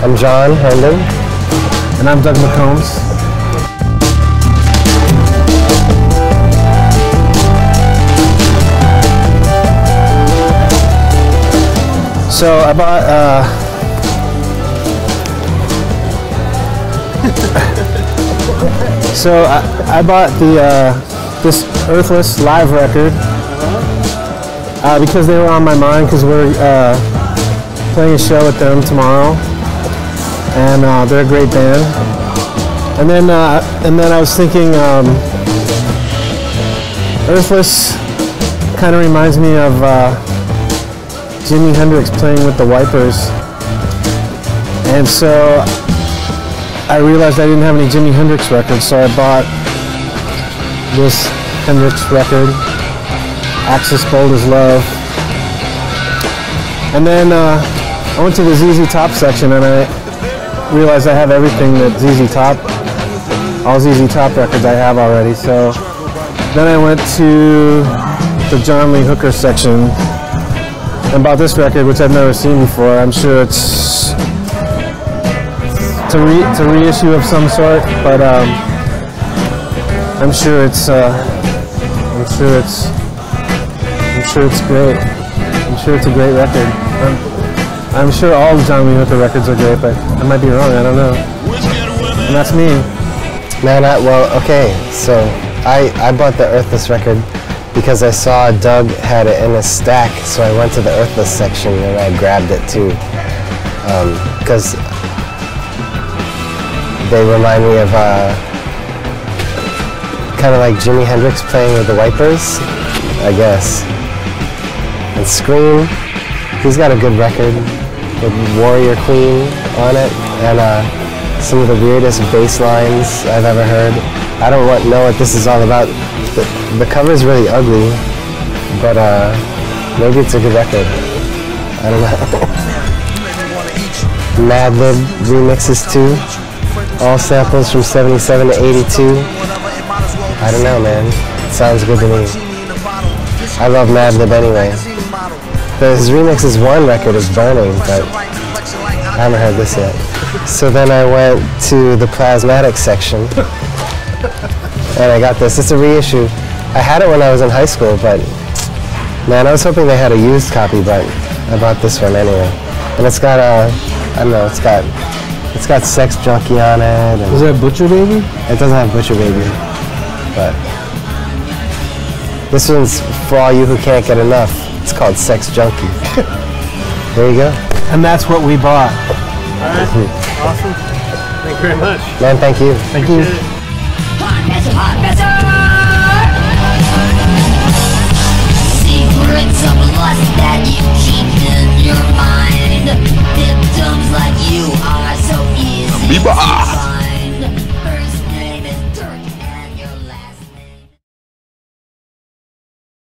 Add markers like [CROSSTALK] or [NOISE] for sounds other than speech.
I'm John Herndon. And I'm Doug McCombs. So I bought uh, [LAUGHS] So I, I bought the uh, this Earthless live record uh, because they were on my mind because we're uh, playing a show with them tomorrow, and uh, they're a great band. And then uh, and then I was thinking um, Earthless kind of reminds me of uh, Jimi Hendrix playing with the Wipers, and so I realized I didn't have any Jimi Hendrix records, so I bought this Hendrix record, Axis Bold as Love. And then uh, I went to the ZZ Top section and I realized I have everything that ZZ Top, all ZZ Top records I have already. So then I went to the John Lee Hooker section and bought this record, which I've never seen before. I'm sure it's to re to reissue of some sort, but um, I'm sure it's uh, I'm sure it's I'm sure it's great. I'm sure it's a great record. I'm, sure all the John Lee records are great, but I might be wrong. I don't know. And that's me. Man, I, well, okay, so I, I bought the Earthless record because I saw Doug had it in his stack, so I went to the Earthless section and I grabbed it too. Because they remind me of uh, kind of like Jimi Hendrix playing with the Wipers, I guess. And Scream, he's got a good record with Warrior Queen on it, and uh, some of the weirdest bass lines I've ever heard. I don't want, know what this is all about. The, the cover is really ugly, but uh, maybe it's a good record. I don't know. [LAUGHS] Madlib remixes too. All samples from 77 to 82. I don't know, man. It sounds good to me. I love Madlib anyway. His remix is one record is Burning, but I haven't heard this yet. So then I went to the Plasmatic section, and I got this. It's a reissue. I had it when I was in high school, but man, I was hoping they had a used copy, but I bought this one anyway. And it's got a, I don't know, it's got it's got Sex Junkie on it. And Is that Butcher Baby? it doesn't have Butcher Baby, but this one's for all you who can't get enough. It's called Sex Junkie. [LAUGHS] there you go. And that's what we bought. All right. Hmm. Awesome. Thank you very much. Man, thank you. Thank you. Hot mess, hot messer. Secrets of lust that you keep in your mind. Victims like you are so easy to find.